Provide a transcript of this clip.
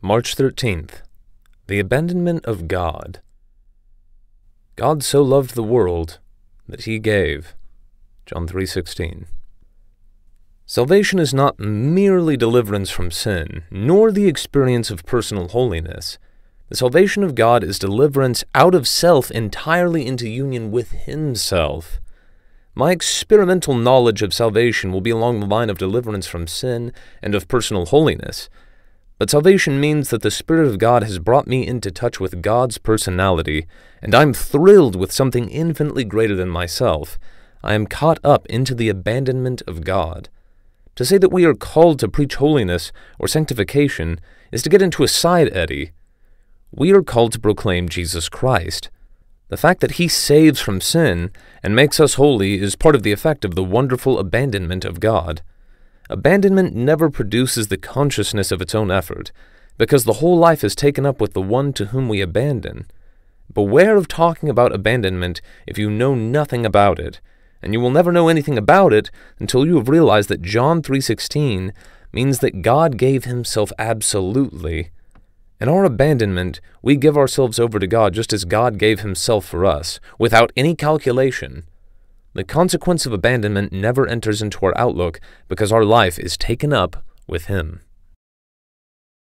March 13th. The abandonment of God. God so loved the world that he gave. John 3:16. Salvation is not merely deliverance from sin, nor the experience of personal holiness. The salvation of God is deliverance out of self entirely into union with himself. My experimental knowledge of salvation will be along the line of deliverance from sin and of personal holiness. But salvation means that the Spirit of God has brought me into touch with God's personality, and I'm thrilled with something infinitely greater than myself. I am caught up into the abandonment of God. To say that we are called to preach holiness or sanctification is to get into a side eddy. We are called to proclaim Jesus Christ. The fact that He saves from sin and makes us holy is part of the effect of the wonderful abandonment of God. Abandonment never produces the consciousness of its own effort, because the whole life is taken up with the one to whom we abandon. Beware of talking about abandonment if you know nothing about it, and you will never know anything about it until you have realized that John 3:16 means that God gave himself absolutely. In our abandonment, we give ourselves over to God just as God gave himself for us, without any calculation. The consequence of abandonment never enters into our outlook because our life is taken up with Him.